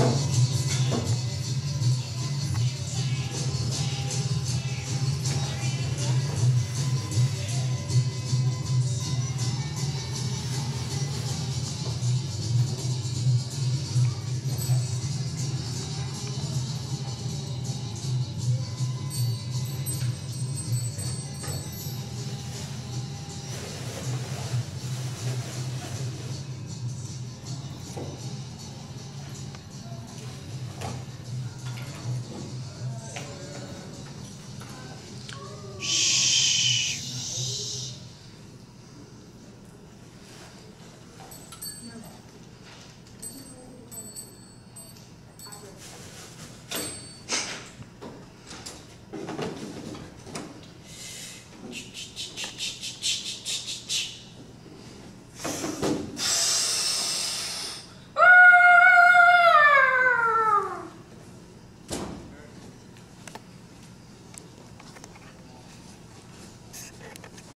Jesus.